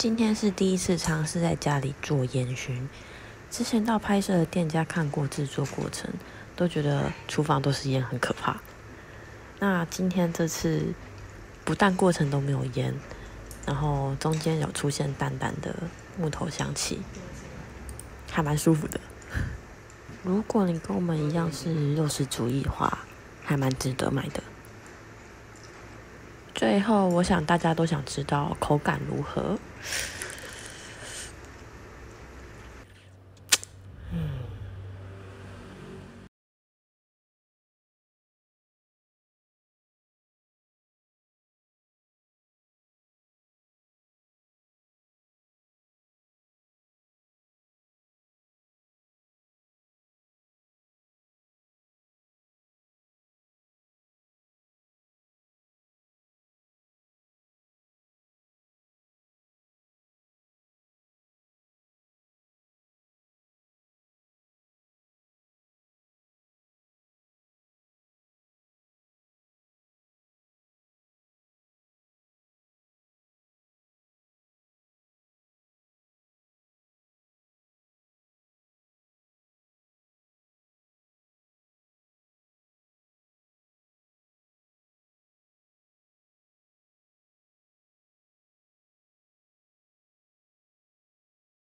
今天是第一次尝试在家里做烟熏。之前到拍摄的店家看过制作过程，都觉得厨房都是烟，很可怕。那今天这次不但过程都没有烟，然后中间有出现淡淡的木头香气，还蛮舒服的。如果你跟我们一样是肉食主义的话，还蛮值得买的。最后，我想大家都想知道口感如何。